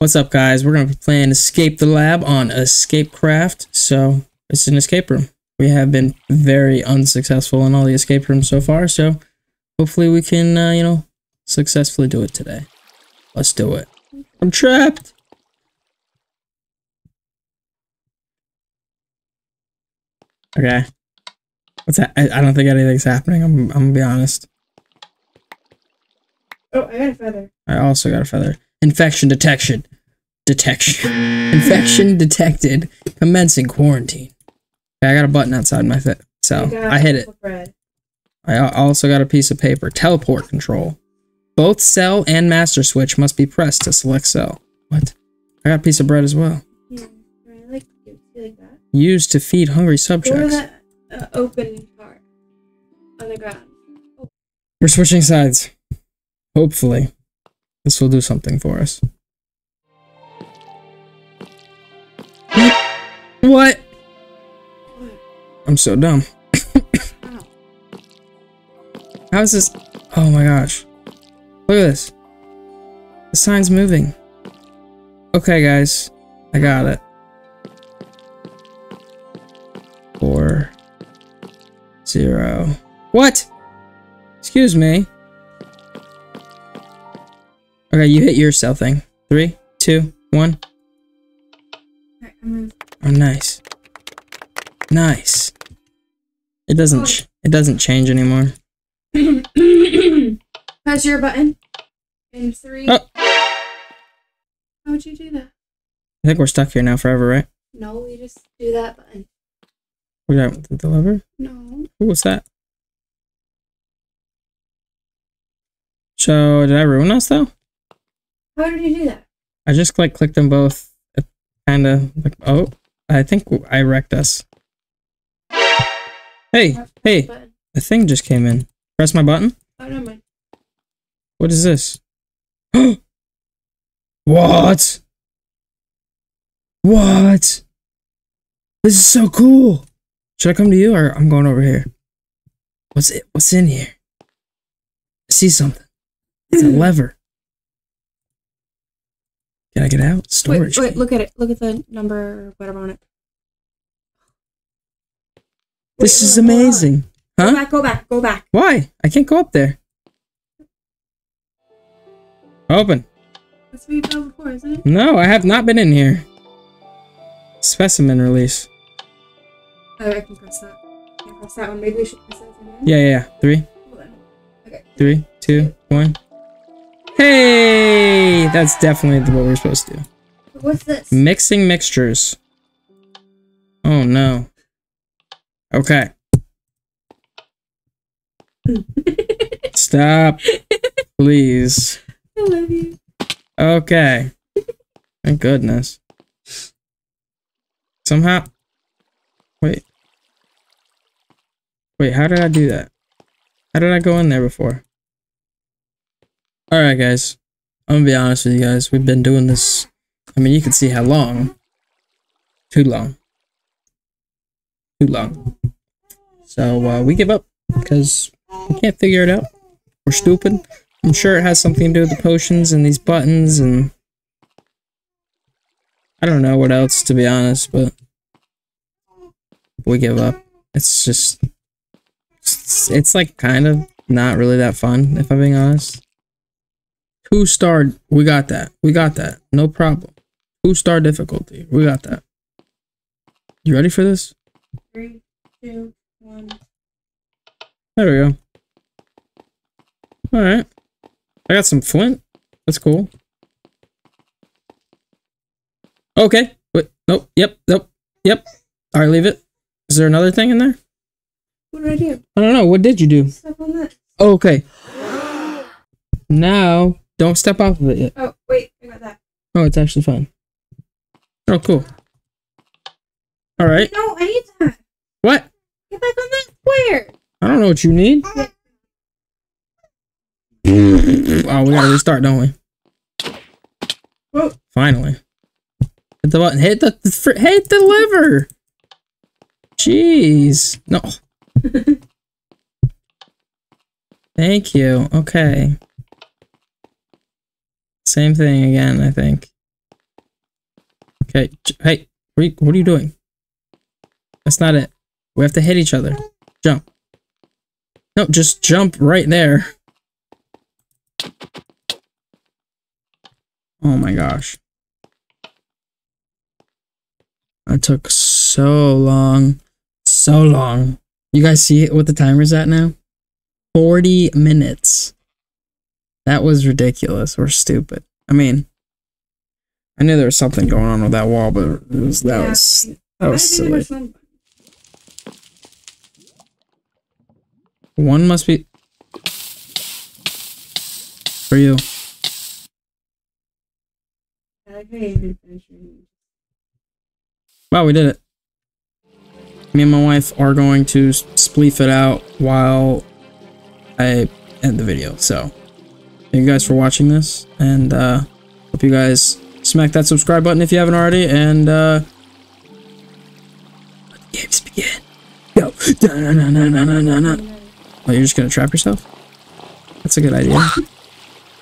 What's up, guys? We're going to be playing Escape the Lab on Escapecraft. So, it's an escape room. We have been very unsuccessful in all the escape rooms so far, so hopefully we can, uh, you know, successfully do it today. Let's do it. I'm trapped! Okay. What's that? I, I don't think anything's happening. I'm, I'm gonna be honest. Oh, I got a feather. I also got a feather. Infection detection. Detection. Infection detected. Commencing quarantine. Okay, I got a button outside my fit. So I hit it. Bread. I also got a piece of paper. Teleport control. Both cell and master switch must be pressed to select cell. What? I got a piece of bread as well. Yeah, I like you like that. Used to feed hungry subjects. that uh, open part on the ground. We're switching sides. Hopefully, this will do something for us. What? I'm so dumb. How is this? Oh my gosh. Look at this. The sign's moving. Okay, guys. I got it. Four. Zero. What? Excuse me. Okay, you hit your cell thing. Three, two, one. Oh, nice. Nice. It doesn't. Oh. Ch- it doesn't change anymore. press your button. In three. Oh. How would you do that? I think we're stuck here now forever, right? No, you just do that button. We got the lever. No. Ooh, what's that? So did I ruin us though? How did you do that? I just like clicked them both. Uh, it Kind of like oh, I think I wrecked us. Hey, hey, Button. the thing just came in. Press my button. Oh, mind. What is this? what? What? This is so cool. Should I come to you or I'm going over here? What's it? What's in here? I see something. It's a lever. Can I get out? Wait, Storage. wait, key. look at it. Look at the number whatever on it. this Wait, is on, hold amazing. Go Huh? back, go back, go back. Why? I can't go up there. Open. That's what you found before, isn't it? No, I have not been in here. Specimen release. Oh, I can press that. I can press that one. Maybe we should press that again. Yeah, yeah, yeah. Three, Hold on. Okay. three, two, one. Hey! That's definitely what we're supposed to do. What's this? Mixing mixtures. Oh no. Okay. Stop. Please. I love you. Okay. Thank goodness. Somehow. Wait. Wait, how did I do that? How did I go in there before? Alright, guys. I'm gonna be honest with you guys. We've been doing this. I mean, you can see how long. Too long. Too long. So, uh, we give up because we can't figure it out. We're stupid. I'm sure it has something to do with the potions and these buttons and I don't know what else to be honest, but we give up. It's just it's, it's like kind of not really that fun if I'm being honest. Two star, we got that. We got that. No problem. Two star difficulty. We got that. You ready for this? Three, two, one. There we go. All right. I got some flint. That's cool. Okay. Wait. Nope. Yep. Nope. Yep. All right. Leave it. Is there another thing in there? What did I do? I don't know. What did you do? Step on that. Okay. Now, don't step off of it yet. Oh, wait. I got that. Oh, it's actually fine. Oh, cool. All right. No, I need that. What? Get back on that square. I don't know what you need. Oh, we gotta restart, don't we? Whoa. Finally. Hit the button. Hit the, the fr- hit the lever. Jeez. No. Thank you. Okay. Same thing again, I think. Okay, hey, what are, you, doing? That's not it. We have to hit each other. Jump. No, just jump right there. Oh my gosh. That took so long. So long. You guys see what the timer's at now? 40 minutes. That was ridiculous or stupid. I mean, I knew there was something going on with that wall, but it was, that Yeah, was that was silly. One must be for you. I like how you even finish reading. Wow, we did it. Me and my wife are going to spleef it out while I end the video. So, thank you guys for watching this, and uh, hope you guys smack that subscribe button if you haven't already, and uh, let the games begin. Go. Da-na-na-na-na-na-na. Oh, you're just gonna trap yourself? That's a good idea.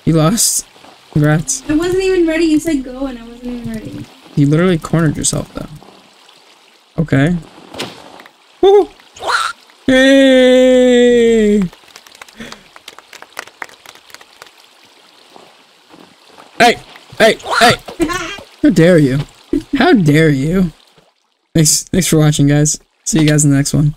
You lost. Congrats. I wasn't even ready. You said go, and I wasn't even ready. You literally cornered yourself, though. Okay. Woo! Hey! Hey! Hey! Hey! How dare you? How dare you? Thanks, thanks for watching, guys. See you guys in the next one.